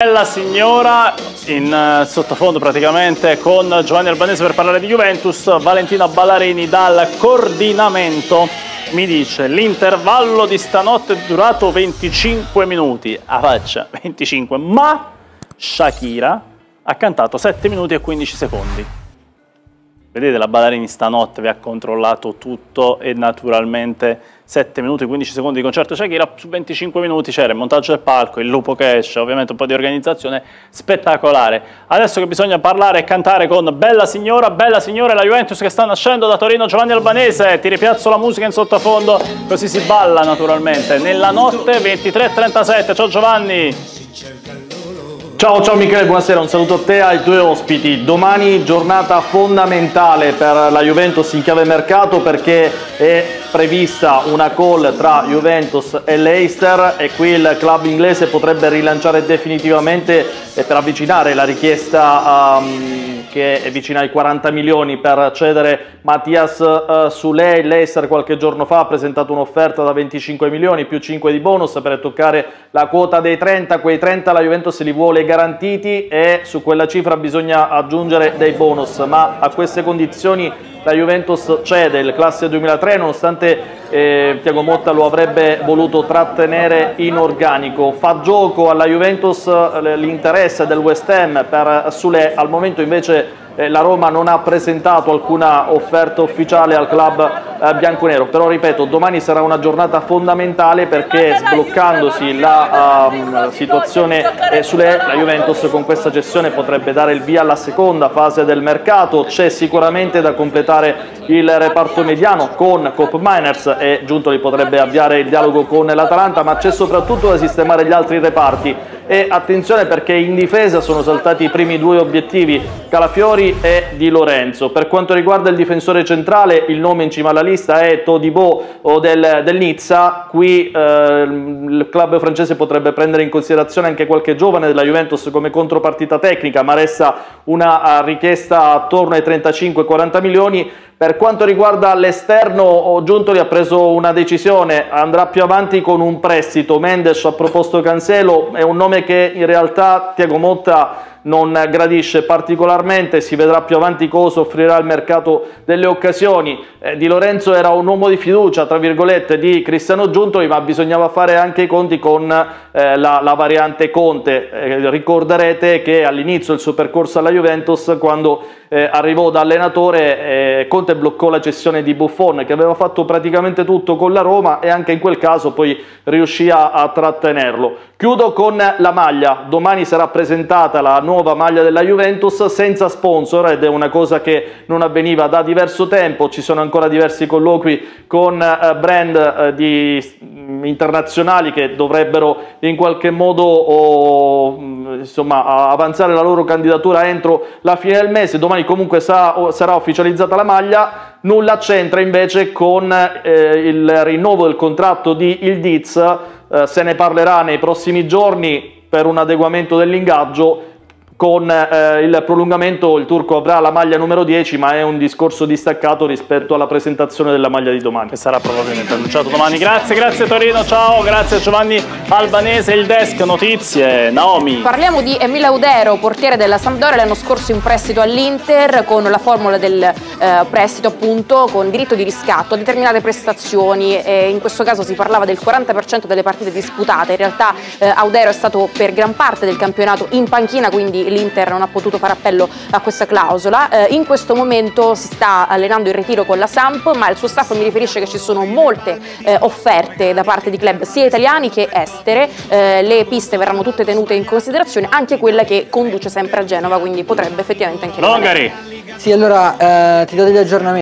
Bella signora in uh, sottofondo praticamente con Giovanni Albanese per parlare di Juventus, Valentina Ballarini dal coordinamento mi dice l'intervallo di stanotte è durato 25 minuti, a faccia 25, ma Shakira ha cantato 7 minuti e 15 secondi. Vedete la Ballarini stanotte vi ha controllato tutto e naturalmente 7 minuti e 15 secondi di concerto Shakira su 25 minuti c'era il montaggio del palco, il lupo che esce, ovviamente un po' di organizzazione spettacolare. Adesso che bisogna parlare e cantare con Bella Signora, Bella Signora e la Juventus che sta nascendo da Torino Giovanni Albanese, ti ripiazzo la musica in sottofondo così si balla naturalmente. Nella notte 23.37, ciao Giovanni! Ciao, ciao Michele, buonasera, un saluto a te e ai tuoi ospiti. Domani giornata fondamentale per la Juventus in chiave mercato perché è prevista una call tra Juventus e Leicester e qui il club inglese potrebbe rilanciare definitivamente e per avvicinare la richiesta um, che è vicina ai 40 milioni per cedere Mattias uh, Suley. Leicester qualche giorno fa ha presentato un'offerta da 25 milioni più 5 di bonus per toccare la quota dei 30, quei 30 la Juventus li vuole garantiti e su quella cifra bisogna aggiungere dei bonus, ma a queste condizioni la Juventus cede il classe 2003 nonostante eh, Tiago Motta lo avrebbe voluto trattenere in organico. Fa gioco alla Juventus eh, l'interesse del West Ham per Sule, al momento invece eh, la Roma non ha presentato alcuna offerta ufficiale al club bianconero, però ripeto, domani sarà una giornata fondamentale perché sbloccandosi la um, situazione eh, sulle, la Juventus con questa gestione potrebbe dare il via alla seconda fase del mercato, c'è sicuramente da completare il reparto mediano con Cop Miners e Giuntoli potrebbe avviare il dialogo con l'Atalanta, ma c'è soprattutto da sistemare gli altri reparti. E attenzione perché in difesa sono saltati i primi due obiettivi, Calafiori e Di Lorenzo. Per quanto riguarda il difensore centrale, il nome in cima alla lista è Todibo o del, del Nizza, qui eh, il club francese potrebbe prendere in considerazione anche qualche giovane della Juventus come contropartita tecnica, ma resta una richiesta attorno ai 35-40 milioni. Per quanto riguarda l'esterno, Giuntoli ha preso una decisione, andrà più avanti con un prestito, Mendes ha proposto Cancelo, è un nome che in realtà Tiago Motta non gradisce particolarmente, si vedrà più avanti cosa offrirà il mercato delle occasioni. Eh, di Lorenzo era un uomo di fiducia, tra virgolette, di Cristiano Giuntoli, ma bisognava fare anche i conti con eh, la, la, variante Conte. Eh, ricorderete che all'inizio del suo percorso alla Juventus, quando eh, arrivò da allenatore, eh, Conte bloccò la cessione di Buffon, che aveva fatto praticamente tutto con la Roma e anche in quel caso poi riuscì a, a trattenerlo. Chiudo con la maglia, domani sarà presentata la nuova maglia della Juventus senza sponsor ed è una cosa che non avveniva da diverso tempo, ci sono ancora diversi colloqui con eh, brand eh, di, mm, internazionali che dovrebbero in qualche modo oh, insomma, avanzare la loro candidatura entro la fine del mese, domani comunque sa, sarà ufficializzata la maglia, nulla c'entra invece con eh, il rinnovo del contratto di Il Diz, eh, se ne parlerà nei prossimi giorni per un adeguamento dell'ingaggio con eh, il prolungamento. Il turco avrà la maglia numero 10 ma è un discorso distaccato rispetto alla presentazione della maglia di domani. Che sarà probabilmente annunciato domani. Grazie grazie Torino. Ciao grazie Giovanni Albanese il desk notizie Naomi. Parliamo di Emile Udero portiere della Sampdoria l'anno scorso in prestito all'Inter con la formula del eh, prestito appunto con diritto di riscatto a determinate prestazioni e in questo caso si parlava del 40% delle partite disputate. In realtà eh, Audero è stato per gran parte del campionato in panchina quindi l'Inter non ha potuto fare appello a questa clausola. Eh, in questo momento si sta allenando in ritiro con la Samp, ma il suo staff mi riferisce che ci sono molte eh, offerte da parte di club sia italiani che estere. Eh, le piste verranno tutte tenute in considerazione, anche quella che conduce sempre a Genova, quindi potrebbe effettivamente anche... Longari! Sì, allora eh, ti do degli aggiornamenti.